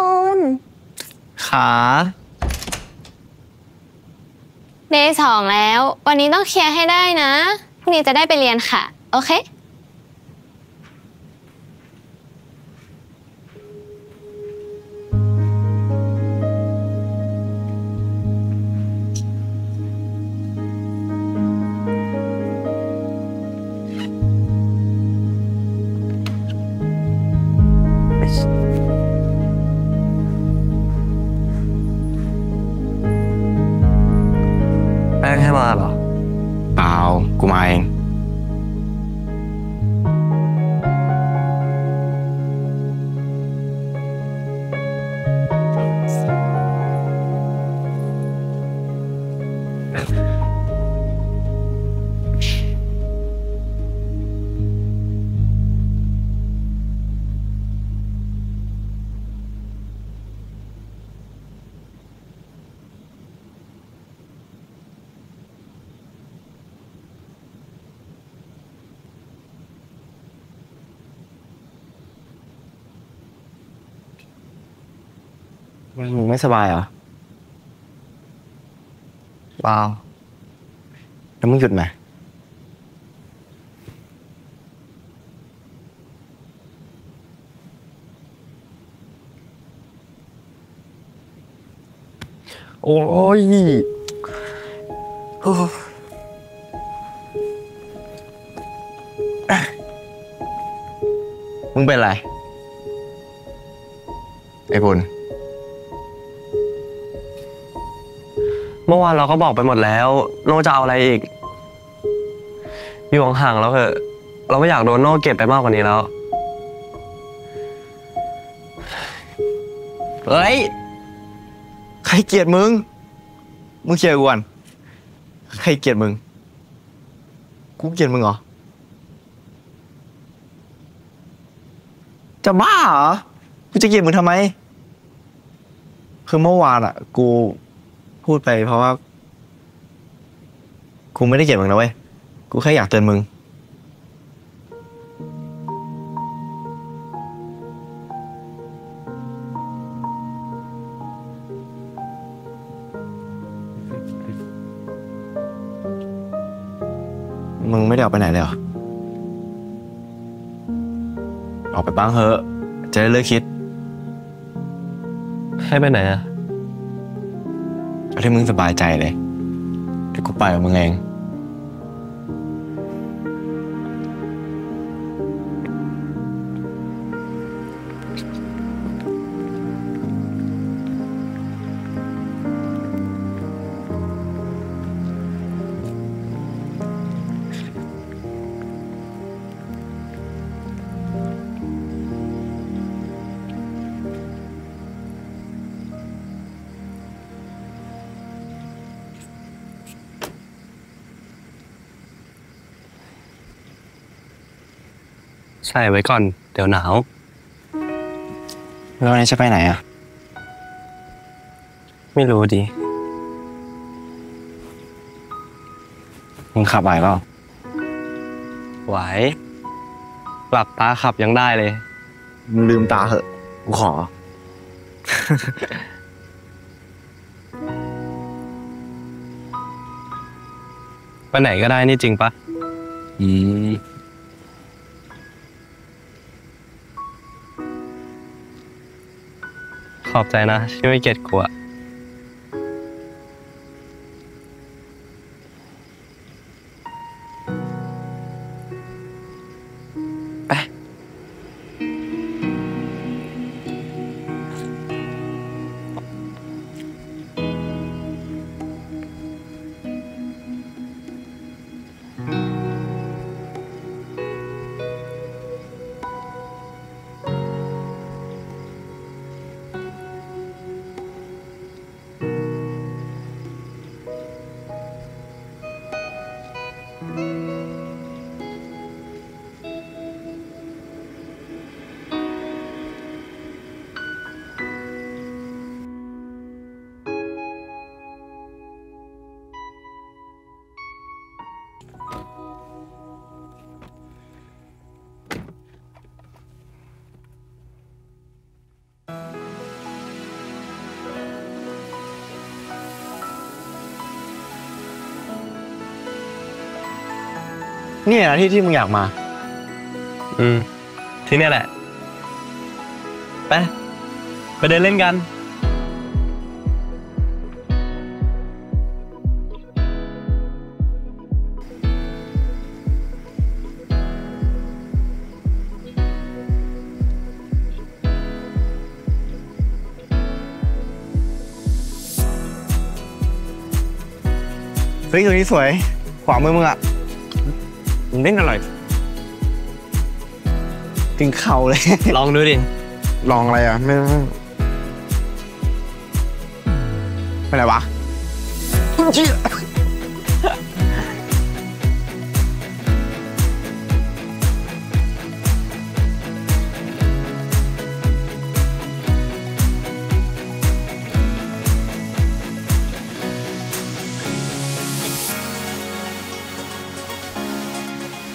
ปูนขาเดย์สองแล้ว วันนี้ต้องเคลียร์ให้ได้นะ พรุ่งนี้จะได้ไปเรียนค่ะ โอเค งให้มาเหรอเปล่ากูมาเอง มึงไม่สบายเหรอเปล่าแล้วมึงหยุดไหมโอ้ยโอ้มึงเป็นไร ไอ้บุญ เมื่อวานเราก็บอกไปหมดแล้วโน่จะเอาอะไรอีก อยู่ห่างๆแล้วเถอะเราไม่อยากโดนโน่เก็บไปมากกว่านี้แล้ว เฮ้ย ใครเกลียดมึง มึงเคลียร์กูก่อนใครเกลียดมึง กูเกลียดมึงเหรอ จะบ้าเหรอ กูจะเกลียดมึงทำไม คือเมื่อวานอะ กู พูดไปเพราะว่า กูไม่ได้เกลียดมึงนะเว้ย กูแค่อยากเตือนมึง มึงไม่ได้ออกไปไหนเลยเหรอ ออกไปบ้างเหอะ จะได้เลิกคิด ให้ไปไหนอะ เอาที่มึงสบายใจเลยเดี๋ยวกูไปกับมึงเอง ใส่ไว้ก่อน เดี๋ยวหนาว แล้ววันนี้จะไปไหนอะ ไม่รู้ดิมึงขับไหวเปล่าไหวหลับตาขับยังได้เลย มึงลืมตาเหอะ กูขอ ไปไหนก็ได้นี่จริงปะอืม ขอบใจนะที่ไม่เกลียดกูอะ นี่นะที่ที่มึงอยากมา อืม ที่เนี่ยแหละ ไป ไปเดินเล่นกัน เฮ้ยตัวนี้สวย ขวามือมึงอะ มึงเล่นอร่อย ถึงเข่าเลย ลองดูดิ ลองอะไรอะ ไม่ไม่ไปไหนวะ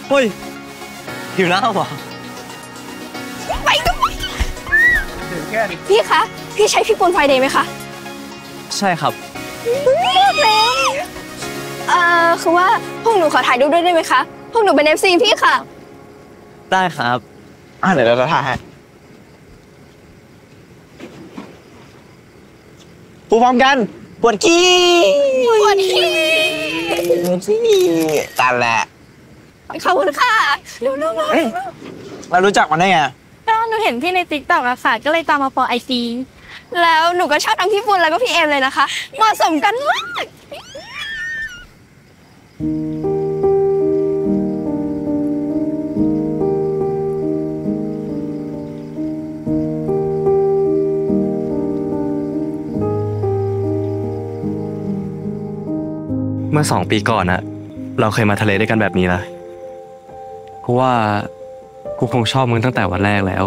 เฮ้ยหิวน้ำเหรอไปด้วยพี่คะ พี่ใช้พี่ปูนไฟเดย์ไหมคะ ใช่ครับเอ่อคือว่าพวกหนูขอถ่ายรูปด้วยได้ไหมคะพวกหนูเป็น FC พี่ค่ะ ได้ครับ อะเดี๋ยวเราถ่ายให้ปูพร้อมกัน ปวดขี้ปวดขี้ปวดขี้กันแหละ ขอบคุณค่ะเร็วๆเอ้ยเรารู้จักมันได้ไงก็หนูเห็นพี่ใน TikTok อะค่ะ ก็เลยตามมาฟอไอซีแล้วหนูก็ชอบทั้งพี่ปูนแล้วก็พี่เอมเลยนะคะ เหมาะสมกันมากเมื่อสองปีก่อนอะเราเคยมาทะเลด้วยกันแบบนี้นะ กูว่ากูคงชอบมึงตั้งแต่วันแรกแล้ว